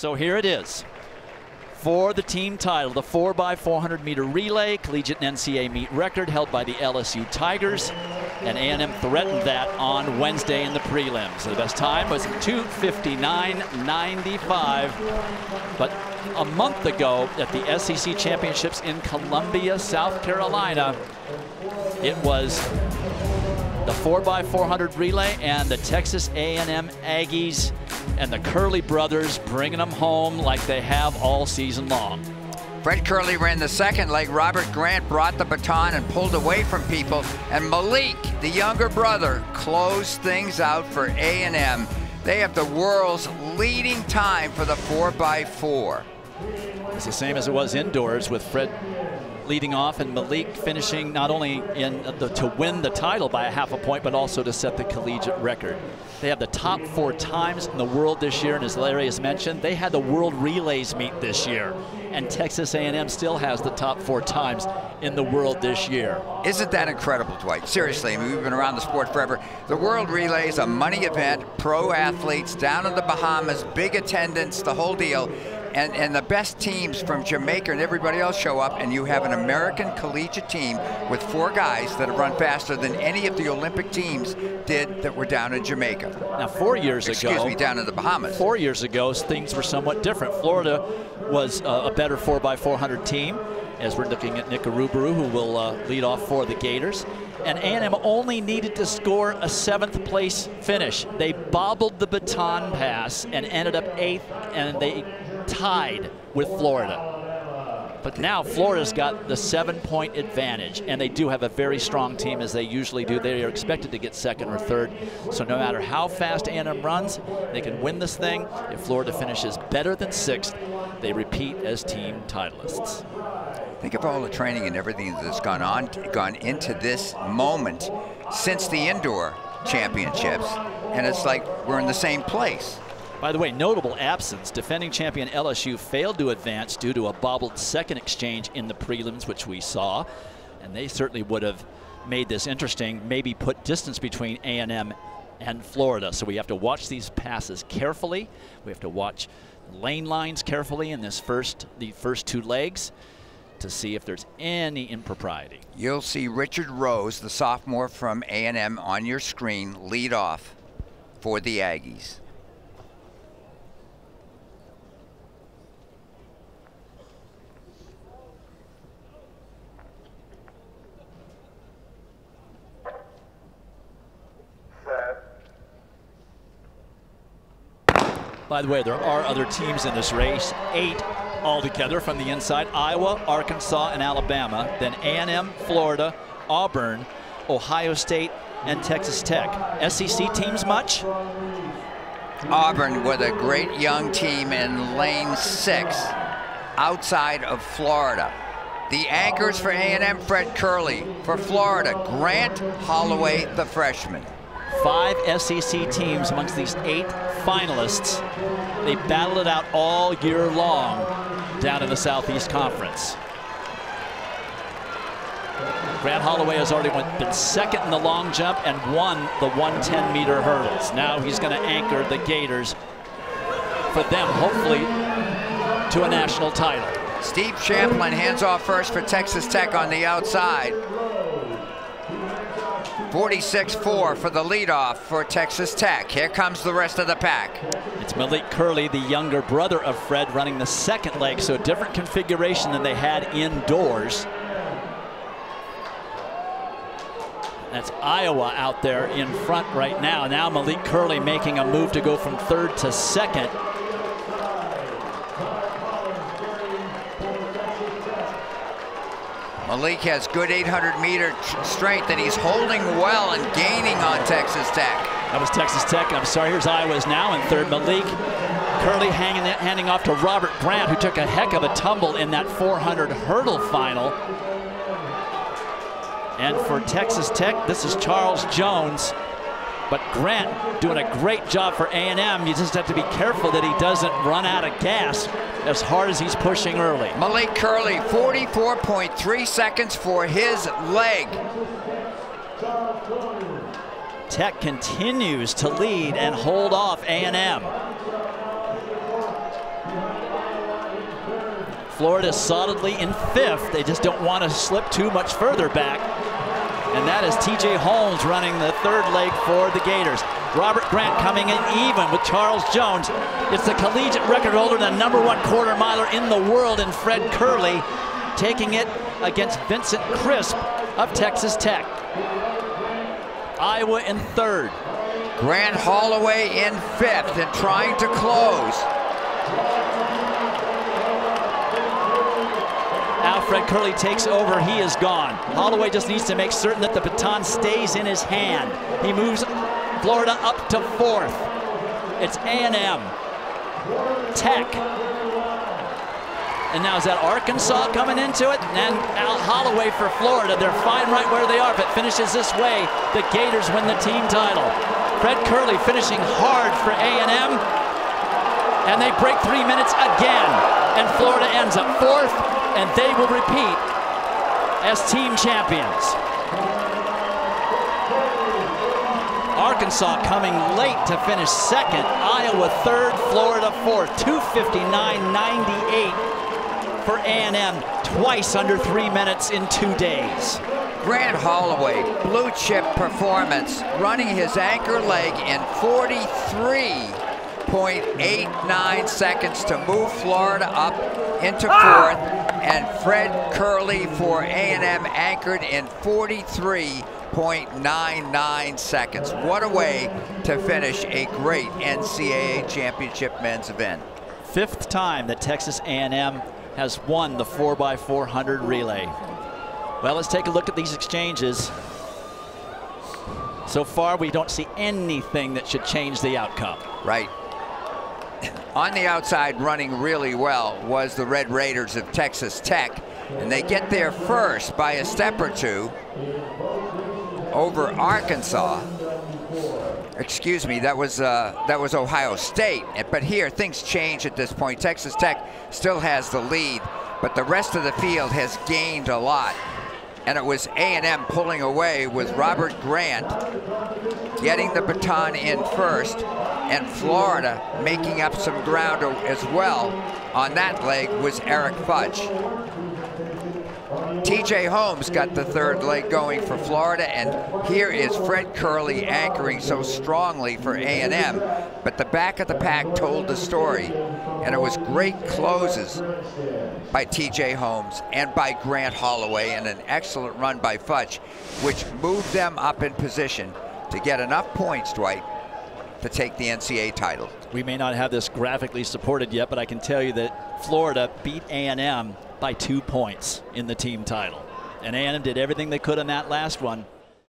So here it is. For the team title, the 4x400 meter relay, collegiate and NCAA meet record held by the LSU Tigers. And A&M threatened that on Wednesday in the prelims. The best time was 259.95. But a month ago at the SEC Championships in Columbia, South Carolina, it was the 4x400 relay and the Texas A&M Aggies and the Kerley brothers bringing them home like they have all season long. Fred Kerley ran the second leg. Robert Grant brought the baton and pulled away from people. And Malik, the younger brother, closed things out for A&M. They have the world's leading time for the 4x4. It's the same as it was indoors with Fred leading off and Malik finishing not only in the, to win the title by a half a point, but also to set the collegiate record. They have the top four times in the world this year, and as Larry has mentioned, they had the World Relays meet this year, and Texas A&M still has the top four times in the world this year. Isn't that incredible, Dwight? Seriously, I mean, we've been around the sport forever. The World Relays, a money event, pro athletes down in the Bahamas, big attendance, the whole deal and, and the best teams from Jamaica and everybody else show up, and you have an American collegiate team with four guys that have run faster than any of the Olympic teams did that were down in Jamaica. Now, four years Excuse ago, me, down in the Bahamas. Four years ago, things were somewhat different. Florida was uh, a better 4x400 team, as we're looking at Nick Aruburu, who will uh, lead off for the Gators and A&M only needed to score a seventh place finish. They bobbled the baton pass and ended up eighth, and they tied with Florida. But now Florida's got the seven-point advantage, and they do have a very strong team, as they usually do. They are expected to get second or third. So no matter how fast A&M runs, they can win this thing. If Florida finishes better than sixth, they repeat as team titleists. Think of all the training and everything that's gone on, gone into this moment since the indoor championships, and it's like we're in the same place. By the way, notable absence. Defending champion LSU failed to advance due to a bobbled second exchange in the prelims, which we saw. And they certainly would have made this interesting, maybe put distance between A&M and Florida. So we have to watch these passes carefully. We have to watch lane lines carefully in this first, the first two legs to see if there's any impropriety. You'll see Richard Rose, the sophomore from A&M, on your screen lead off for the Aggies. By the way, there are other teams in this race, eight altogether from the inside, Iowa, Arkansas, and Alabama, then A&M, Florida, Auburn, Ohio State, and Texas Tech. SEC teams much? Auburn with a great young team in lane six outside of Florida. The anchors for A&M, Fred Kerley. For Florida, Grant Holloway, the freshman. Five SEC teams amongst these eight finalists. They battled it out all year long down in the Southeast Conference. Grant Holloway has already went, been second in the long jump and won the 110 meter hurdles. Now he's going to anchor the Gators for them, hopefully, to a national title. Steve Champlin hands off first for Texas Tech on the outside. 46-4 for the leadoff for Texas Tech. Here comes the rest of the pack. It's Malik Kerley, the younger brother of Fred, running the second leg, so a different configuration than they had indoors. That's Iowa out there in front right now. Now Malik Kerley making a move to go from third to second. Malik has good 800 meter strength and he's holding well and gaining on Texas Tech. That was Texas Tech. I'm sorry, here's Iowa's now in third. Malik Kerley hanging, handing off to Robert Grant, who took a heck of a tumble in that 400 hurdle final. And for Texas Tech, this is Charles Jones. But Grant doing a great job for A&M. You just have to be careful that he doesn't run out of gas as hard as he's pushing early. Malik Kerley, 44.3 seconds for his leg. Tech continues to lead and hold off A&M. Florida solidly in fifth. They just don't want to slip too much further back. And that is TJ Holmes running the third leg for the Gators. Robert Grant coming in even with Charles Jones. It's the collegiate record holder, the number one quarter miler in the world, and Fred Kerley taking it against Vincent Crisp of Texas Tech. Iowa in third. Grant Holloway in fifth and trying to close. Alfred Kerley takes over. He is gone. Holloway just needs to make certain that the baton stays in his hand. He moves Florida up to fourth. It's A&M, Tech, and now is that Arkansas coming into it? And Al Holloway for Florida. They're fine right where they are. If it finishes this way, the Gators win the team title. Fred Kerley finishing hard for A&M. And they break three minutes again. And Florida ends up fourth, and they will repeat as team champions. Arkansas coming late to finish second. Iowa third, Florida fourth. 259.98 for A&M, twice under three minutes in two days. Grant Holloway, blue chip performance, running his anchor leg in 43.89 seconds to move Florida up into ah! fourth, and Fred Kerley for A&M anchored in 43.99 seconds. What a way to finish a great NCAA championship men's event. Fifth time that Texas A&M has won the 4x400 relay. Well, let's take a look at these exchanges. So far, we don't see anything that should change the outcome. Right. On the outside, running really well, was the Red Raiders of Texas Tech. And they get there first by a step or two over Arkansas. Excuse me, that was uh, that was Ohio State. But here, things change at this point. Texas Tech still has the lead, but the rest of the field has gained a lot and it was A&M pulling away with Robert Grant getting the baton in first and Florida making up some ground as well on that leg was Eric Fudge. TJ Holmes got the third leg going for Florida, and here is Fred Kerley anchoring so strongly for A&M. But the back of the pack told the story, and it was great closes by TJ Holmes and by Grant Holloway, and an excellent run by Fudge, which moved them up in position to get enough points, Dwight, to take the NCAA title. We may not have this graphically supported yet, but I can tell you that Florida beat A&M by two points in the team title. And A&M did everything they could in that last one